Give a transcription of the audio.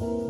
you.